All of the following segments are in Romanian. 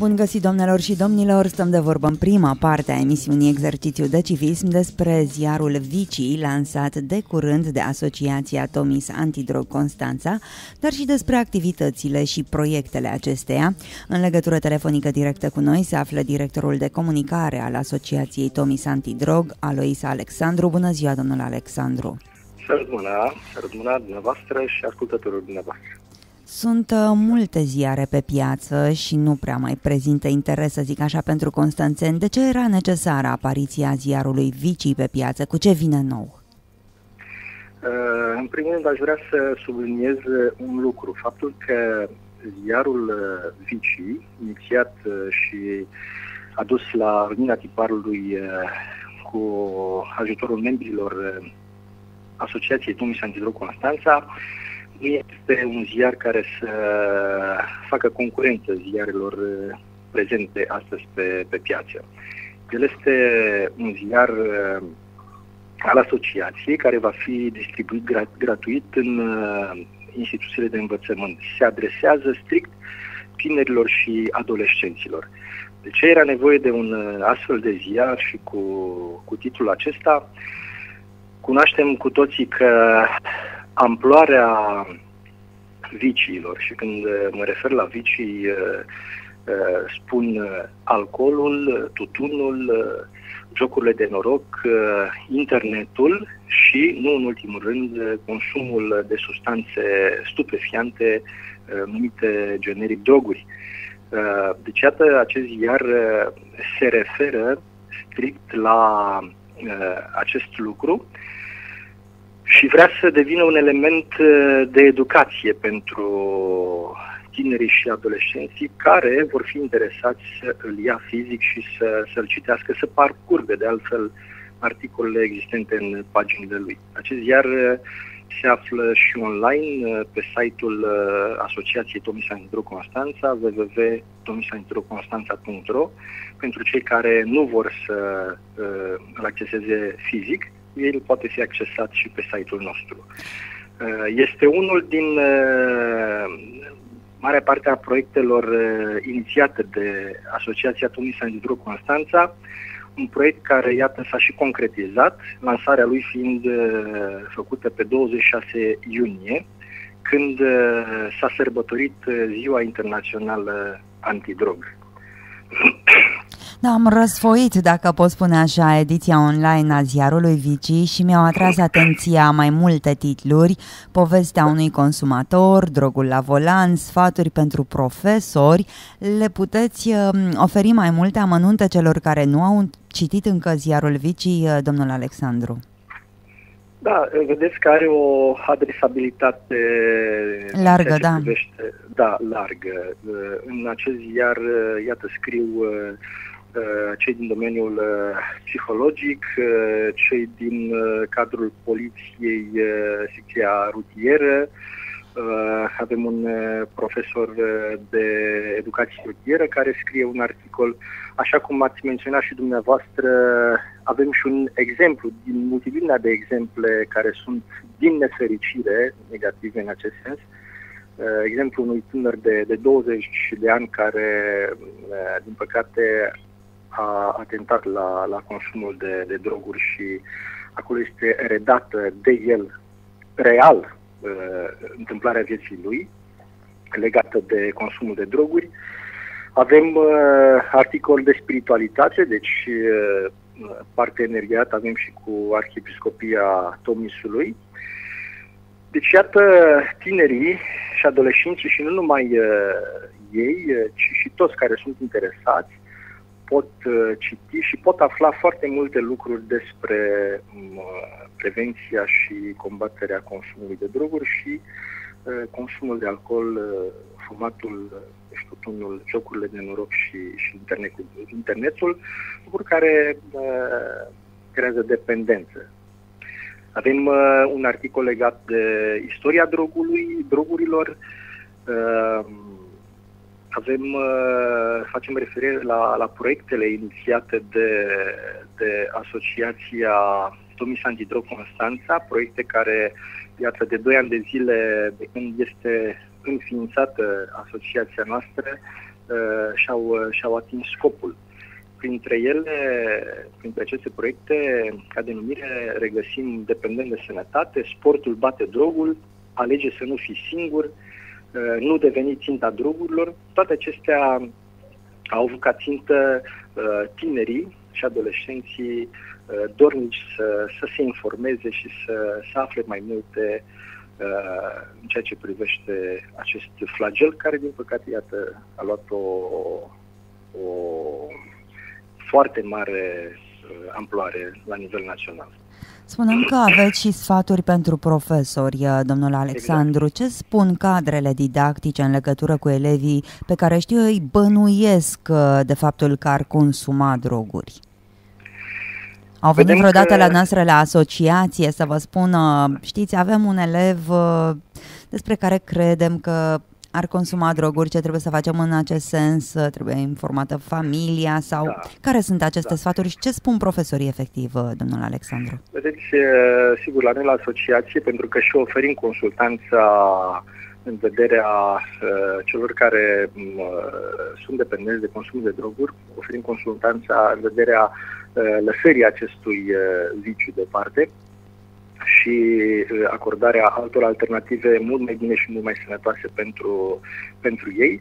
Bun găsit, domnilor și domnilor! Stăm de vorbă în prima parte a emisiunii Exercițiu de Civism despre ziarul Vicii, lansat de curând de Asociația Tomis Antidrog Constanța, dar și despre activitățile și proiectele acesteia. În legătură telefonică directă cu noi se află directorul de comunicare al Asociației Tomis Antidrog, Alois Alexandru. Bună ziua, domnul Alexandru! Să rămână, să rămână dumneavoastră și ascultătorul dumneavoastră. Sunt uh, multe ziare pe piață și nu prea mai prezintă interes, să zic așa, pentru constanțeni. De ce era necesară apariția ziarului Vicii pe piață? Cu ce vine nou? Uh, în primul rând, aș vrea să subliniez un lucru. Faptul că ziarul uh, Vicii, inițiat și adus la lumina tiparului cu ajutorul membrilor Asociației Tomis Antidro Constanța, nu este un ziar care să facă concurență ziarelor uh, prezente astăzi pe, pe piață. El este un ziar uh, al asociației care va fi distribuit gra- gratuit în uh, instituțiile de învățământ. Se adresează strict tinerilor și adolescenților. De ce era nevoie de un astfel de ziar și cu, cu titlul acesta? Cunoaștem cu toții că amploarea viciilor și când uh, mă refer la vicii uh, uh, spun alcoolul, tutunul, jocurile de noroc, internetul și, nu în ultimul rând, consumul de substanțe stupefiante numite generic droguri. Deci, iată, acest iar se referă strict la acest lucru și vrea să devină un element uh, de educație pentru tinerii și adolescenții care vor fi interesați să îl ia fizic și să, să-l citească, să parcurgă de altfel articolele existente în paginile lui. Acest ziar uh, se află și online uh, pe site-ul Asociației Tomisa Nitro Constanța, www.tomisanidroconstanța.ro pentru cei care nu vor să îl acceseze fizic el poate fi accesat și pe site-ul nostru. Uh, este unul din uh, marea parte a proiectelor uh, inițiate de Asociația Tunisa Hidro Constanța, un proiect care, iată, s-a și concretizat, lansarea lui fiind făcută pe 26 iunie, când s-a sărbătorit Ziua Internațională Antidrog. Da, am răsfoit, dacă pot spune așa, ediția online a ziarului Vici și mi-au atras atenția mai multe titluri, povestea unui consumator, drogul la volan, sfaturi pentru profesori. Le puteți uh, oferi mai multe amănunte celor care nu au citit încă ziarul Vici, uh, domnul Alexandru? Da, vedeți că are o adresabilitate largă, da. Privește, da, largă. În acest ziar, iată, scriu Uh, cei din domeniul uh, psihologic, uh, cei din cadrul poliției, secția rutieră, avem un profesor de educație rutieră care scrie un articol. Așa cum ați menționat și dumneavoastră, avem și un exemplu din multitudinea de exemple care sunt din nefericire negative în acest sens. Exemplu unui tânăr de, de 20 de ani care, din păcate, a atentat la, la consumul de, de droguri și acolo este redată de el real uh, întâmplarea vieții lui legată de consumul de droguri. Avem uh, articol de spiritualitate, deci uh, parteneriat avem și cu Arhiepiscopia Tomisului. Deci, iată, tinerii și adolescenții și nu numai uh, ei, uh, ci și toți care sunt interesați, pot uh, citi și pot afla foarte multe lucruri despre um, prevenția și combaterea consumului de droguri și uh, consumul de alcool, uh, fumatul, deci tutunul, jocurile de noroc și, și internetul, internetul, lucruri care creează dependență. Avem un articol legat de istoria drogului, drogurilor, avem, uh, facem referire la, la proiectele inițiate de, de Asociația Tomis Antidrog Constanța, proiecte care, iată, de 2 ani de zile, de când este înființată asociația noastră și-au, și-au atins scopul. Printre ele, printre aceste proiecte, ca denumire, regăsim dependent de sănătate, sportul bate drogul, alege să nu fii singur, nu deveni ținta drogurilor. Toate acestea au avut ca țintă tinerii și adolescenții Uh, dornici să, să se informeze și să, să afle mai multe uh, în ceea ce privește acest flagel, care, din păcate, iată, a luat o, o foarte mare uh, amploare la nivel național. Spunem că aveți și sfaturi pentru profesori, domnul Alexandru. Exact. Ce spun cadrele didactice în legătură cu elevii pe care știu îi bănuiesc de faptul că ar consuma droguri? Au venit Vedem vreodată că... la noastră la asociație să vă spună, știți, avem un elev uh, despre care credem că ar consuma droguri, ce trebuie să facem în acest sens, trebuie informată familia sau da. care sunt aceste da. sfaturi și ce spun profesorii efectiv, uh, domnul Alexandru? Vedeți, uh, sigur, la noi la asociație, pentru că și oferim consultanța în vederea uh, celor care uh, sunt dependenți de consum de droguri, oferim consultanța în vederea uh, lăsării acestui uh, viciu departe și uh, acordarea altor alternative mult mai bine și mult mai sănătoase pentru, pentru ei.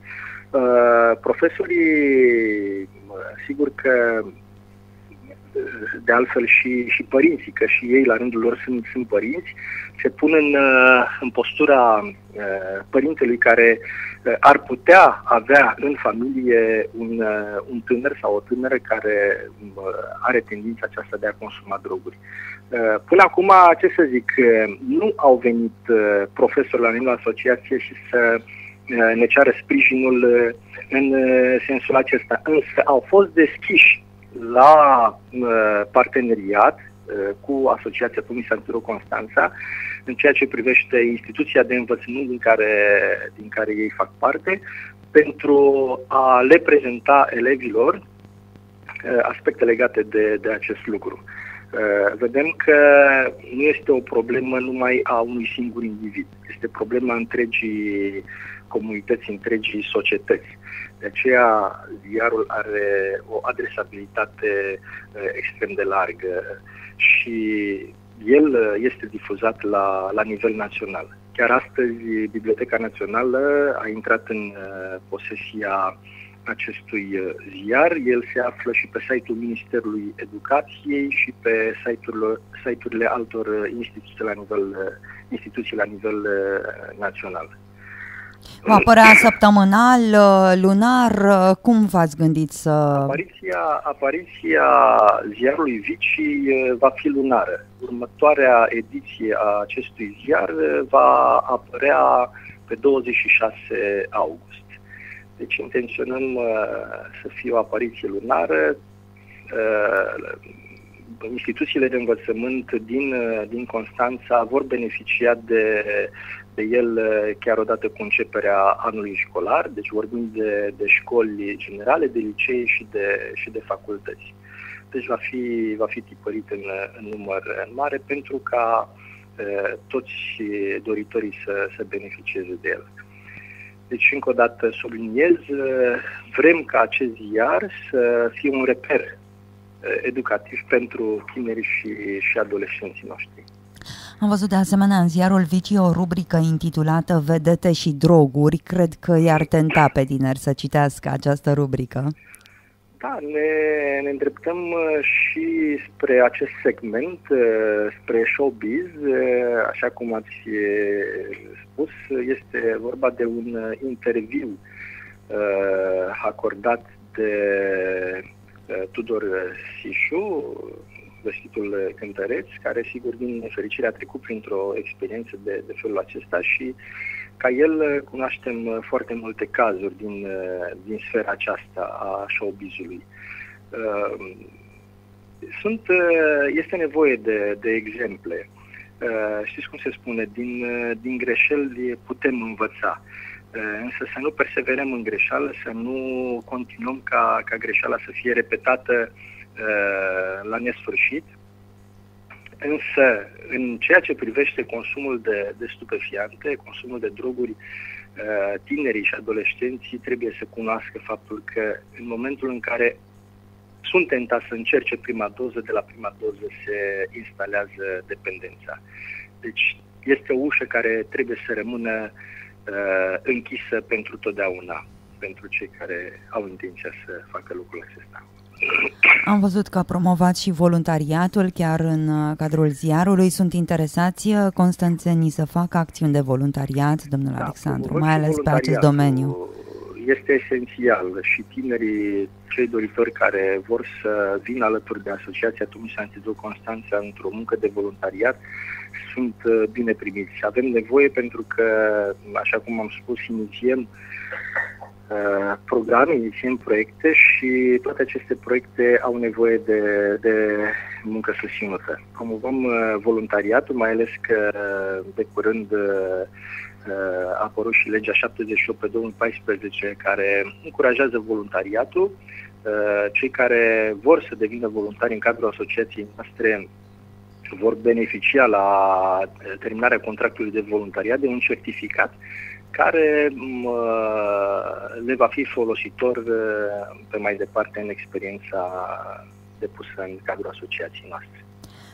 Uh, profesorii, uh, sigur că de altfel și, și părinții, că și ei la rândul lor sunt, sunt părinți, se pun în, uh, în postura uh, părintelui care uh, ar putea avea în familie un, un tânăr sau o tânără care are tendința aceasta de a consuma droguri. Până acum, ce să zic, nu au venit profesori la nivelul asociație și să ne ceară sprijinul în sensul acesta, însă au fost deschiși la uh, parteneriat uh, cu Asociația Pumii Santuro Constanța în ceea ce privește instituția de învățământ din care, din care ei fac parte, pentru a le prezenta elevilor uh, aspecte legate de, de acest lucru. Vedem că nu este o problemă numai a unui singur individ, este problema întregii comunități, întregii societăți. De aceea, ziarul are o adresabilitate uh, extrem de largă și el uh, este difuzat la, la nivel național. Chiar astăzi, Biblioteca Națională a intrat în uh, posesia acestui ziar. El se află și pe site-ul Ministerului Educației și pe site-urile, site-urile altor instituții la nivel, instituții la nivel național. Va apărea săptămânal, uh, lunar? Uh, cum v-ați gândit să... Apariția, apariția ziarului Vici uh, va fi lunară. Următoarea ediție a acestui ziar va apărea pe 26 august. Deci intenționăm să fie o apariție lunară. Instituțiile de învățământ din, din Constanța vor beneficia de de el eh, chiar odată cu începerea anului școlar, deci vorbim de, de școli generale, de licee și de, și de facultăți. Deci va fi, va fi tipărit în, în număr mare pentru ca e, eh, toți doritorii să, să beneficieze de el. Deci, încă o dată subliniez, eh, vrem ca acest ziar să fie un reper educativ pentru tinerii și, și adolescenții noștri. Am văzut de asemenea în ziarul Vici o rubrică intitulată Vedete și droguri. Cred că i-ar tenta pe tineri să citească această rubrică. Da, ne, ne îndreptăm uh, și spre acest segment, uh, spre showbiz, uh, așa cum ați spus, este vorba de un interviu acordat de Tudor Sișu, vestitul cântăreț, care sigur din nefericire a trecut printr-o experiență de, de felul acesta și ca el cunoaștem foarte multe cazuri din, din sfera aceasta a showbizului. Uh, sunt, este nevoie de, de exemple. Uh, știți cum se spune, din, din greșeli putem învăța. Uh, însă să nu perseverăm în greșeală, să nu continuăm ca, ca greșeala să fie repetată uh, Uh, la nesfârșit. Însă, în ceea ce privește consumul de, de stupefiante, consumul de droguri, tinerii și adolescenții trebuie să cunoască faptul că în momentul în care sunt tentați să încerce prima doză, de la prima doză se instalează dependența. Deci este o ușă care trebuie să rămână uh, închisă pentru totdeauna, pentru cei care au intenția să facă lucrul acesta. Am văzut că promovați și voluntariatul chiar în uh, cadrul ziarului. Sunt interesați uh, constanțenii să facă acțiuni de voluntariat, domnul da, Alexandru, mai ales pe acest domeniu este esențial și tinerii, cei doritori care vor să vină alături de Asociația Tumis Antidru Constanța într-o muncă de voluntariat, sunt uh, bine primiți. Avem nevoie pentru că, așa cum am spus, inițiem uh, programe, inițiem proiecte și toate aceste proiecte au nevoie de, de muncă susținută. Promovăm uh, voluntariatul, mai ales că de curând a apărut și legea 78 pe 2014 care încurajează voluntariatul. Cei care vor să devină voluntari în cadrul asociației noastre vor beneficia la terminarea contractului de voluntariat de un certificat care le va fi folositor pe mai departe în experiența depusă în cadrul asociației noastre.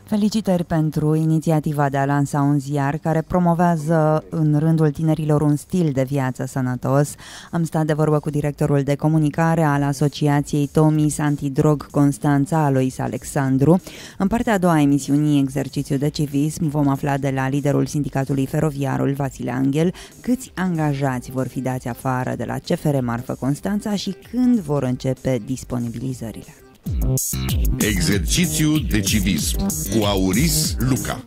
Felicitări pentru inițiativa de a lansa un ziar care promovează în rândul tinerilor un stil de viață sănătos. Am stat de vorbă cu directorul de comunicare al Asociației Tomis Antidrog Constanța, Alois Alexandru. În partea a doua a emisiunii Exercițiu de Civism vom afla de la liderul sindicatului feroviarul Vasile Angel câți angajați vor fi dați afară de la CFR Marfă Constanța și când vor începe disponibilizările. Exercițiu de civism cu Auris Luca.